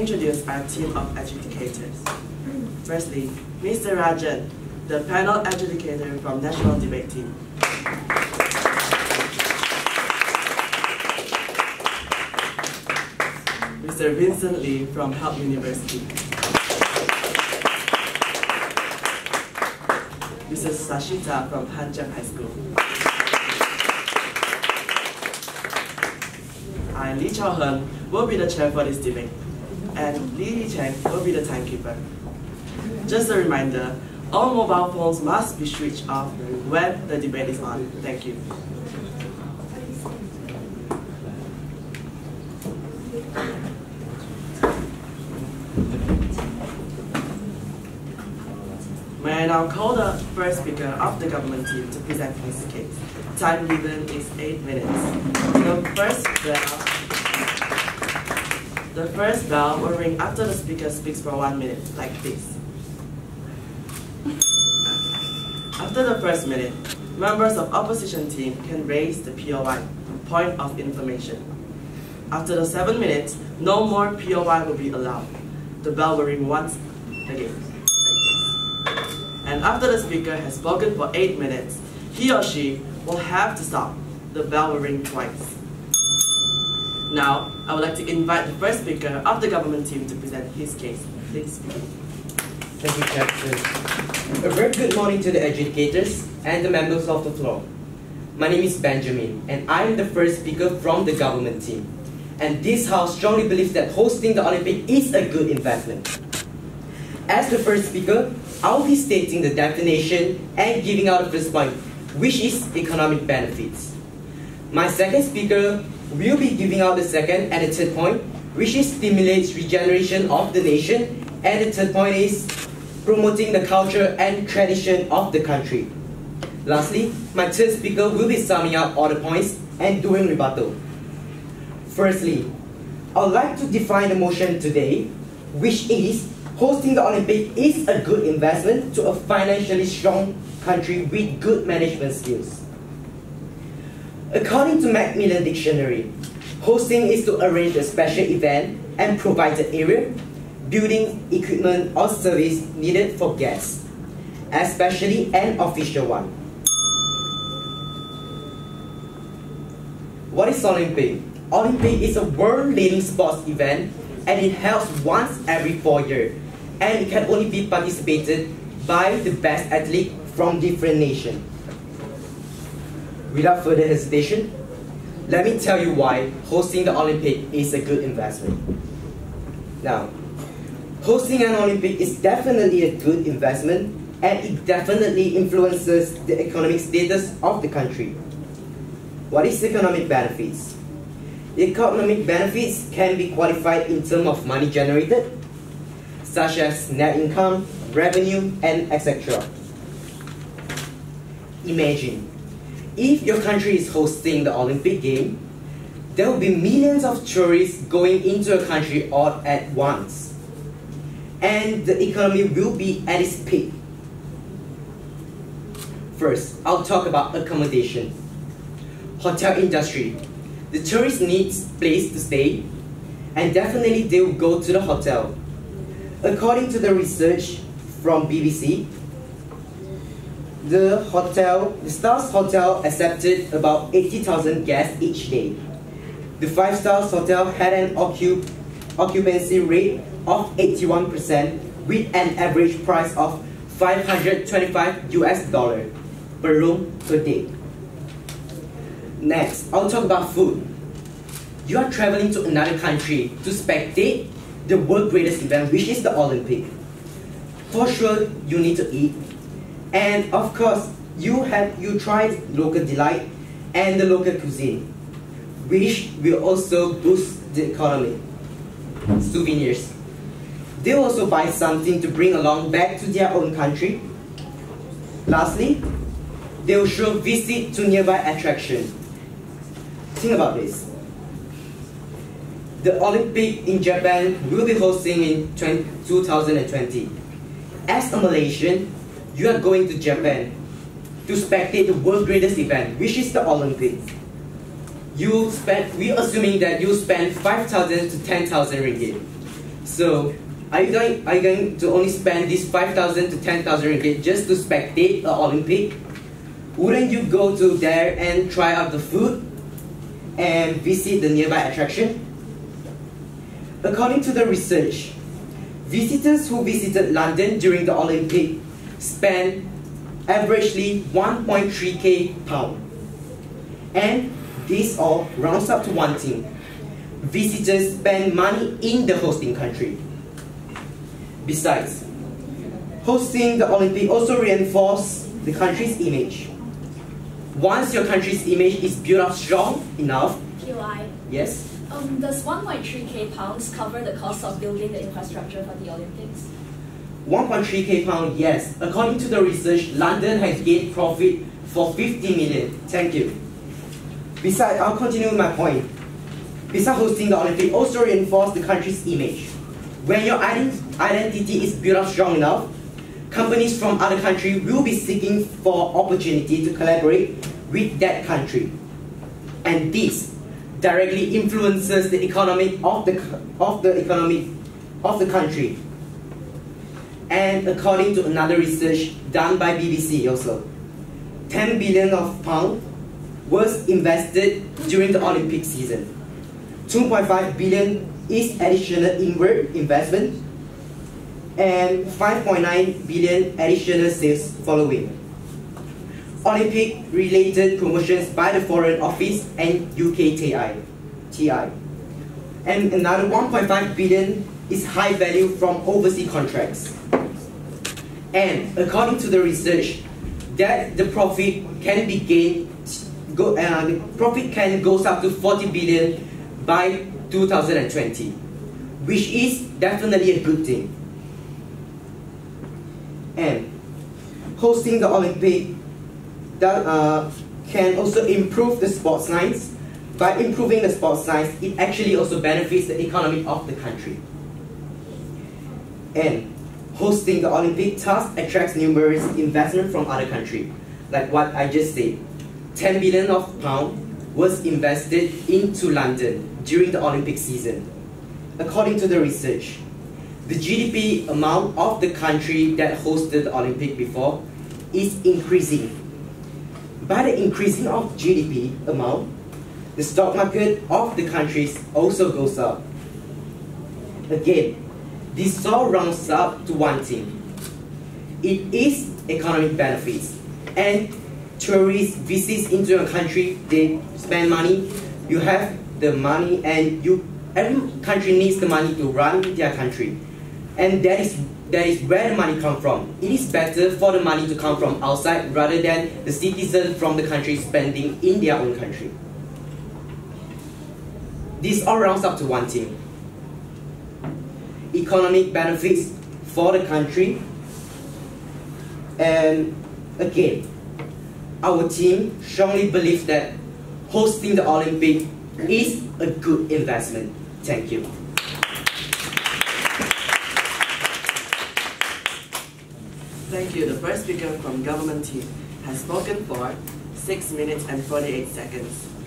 introduce a team of adjudicators. Firstly, Mr. Rajan, the panel adjudicator from National Debate Team. Mr. Vincent Lee from Help University. Mrs. Sashita from Han Chiang High School. I, Lee Chao Hun, will be the chair for this debate, and Lily Cheng will be the timekeeper. Just a reminder, all mobile phones must be switched off when the debate is on. Thank you. May I now call the first speaker of the government team to present his case. Time given is eight minutes. The first bell, the first bell will ring after the speaker speaks for one minute, like this. After the first minute, members of opposition team can raise the POI, point of information. After the seven minutes, no more POI will be allowed. The bell will ring once again and after the speaker has spoken for 8 minutes, he or she will have to stop. The bell will ring twice. Now, I would like to invite the first speaker of the government team to present his case. Please. Thank you, Captain. A very good morning to the educators and the members of the floor. My name is Benjamin, and I am the first speaker from the government team. And this house strongly believes that hosting the Olympic is a good investment. As the first speaker, I'll be stating the definition and giving out the first point, which is economic benefits. My second speaker will be giving out the second and the third point, which is stimulates regeneration of the nation, and the third point is promoting the culture and tradition of the country. Lastly, my third speaker will be summing up all the points and doing rebuttal. Firstly, I would like to define the motion today, which is hosting the Olympic is a good investment to a financially strong country with good management skills. According to Macmillan Dictionary, hosting is to arrange a special event and provide the area, building, equipment, or service needed for guests, especially an official one. What is Olympic? Olympic is a world-leading sports event and it held once every four years and it can only be participated by the best athlete from different nations. Without further hesitation, let me tell you why hosting the Olympic is a good investment. Now, hosting an Olympic is definitely a good investment and it definitely influences the economic status of the country. What is economic benefits? Economic benefits can be qualified in terms of money generated, such as net income, revenue, and etc. Imagine, if your country is hosting the Olympic game, there will be millions of tourists going into a country all at once. And the economy will be at its peak. First, I'll talk about accommodation. Hotel industry. The tourist needs place to stay, and definitely they will go to the hotel According to the research from BBC, the hotel, the Stars Hotel accepted about 80,000 guests each day. The Five Stars Hotel had an occup occupancy rate of 81% with an average price of 525 US dollar per room per day. Next, I'll talk about food. You are traveling to another country to spectate the world greatest event, which is the Olympic. For sure, you need to eat. And of course, you have you tried local delight and the local cuisine, which will also boost the economy. Souvenirs. They also buy something to bring along back to their own country. Lastly, they will show visit to nearby attraction. Think about this the Olympic in Japan will be hosting in 20, 2020. As a Malaysian, you are going to Japan to spectate the world's greatest event, which is the Olympics. You spend, we're assuming that you spend 5,000 to 10,000 ringgit. So, are you going, are you going to only spend this 5,000 to 10,000 ringgit just to spectate the Olympic? Wouldn't you go to there and try out the food and visit the nearby attraction? According to the research, visitors who visited London during the Olympic spent averagely 1.3k pound. And this all rounds up to one thing. Visitors spend money in the hosting country. Besides, hosting the Olympic also reinforces the country's image. Once your country's image is built up strong enough, QI. yes, Um, does 1.3k pounds cover the cost of building the infrastructure for the Olympics? 1.3k pound, yes. According to the research, London has gained profit for 50 million. Thank you. Besides, I'll continue my point. Besides hosting the Olympic, also reinforce the country's image. When your ident- identity is built up strong enough, companies from other countries will be seeking for opportunity to collaborate with that country. And this directly influences the economic of the, of the economy of the country. And according to another research done by BBC also, 10 billion of pound was invested during the Olympic season. 2.5 billion is additional inward investment and 5.9 billion additional sales following. Olympic related promotions by the Foreign Office and UK TI. TI. And another 1.5 billion is high value from overseas contracts. And according to the research, that the profit can be gained, go, uh, profit can goes up to 40 billion by 2020, which is definitely a good thing. And hosting the Olympic that uh, can also improve the sports science. By improving the sports science, it actually also benefits the economy of the country. And hosting the Olympic thus attracts numerous investment from other countries. Like what I just said, 10 billion of pound was invested into London during the Olympic season. According to the research, the GDP amount of the country that hosted the Olympic before is increasing. By the increasing of GDP amount, the stock market of the countries also goes up. Again, this all rounds up to one thing. It is economic benefits. And tourists visits into your country, they spend money, you have the money and you every country needs the money to run their country. And that is that is where the money come from. It is better for the money to come from outside rather than the citizen from the country spending in their own country. This all rounds up to one thing. Economic benefits for the country. And again, our team strongly believes that hosting the Olympic is a good investment. Thank you. Thank you. The first speaker from government team has spoken for 6 minutes and 48 seconds.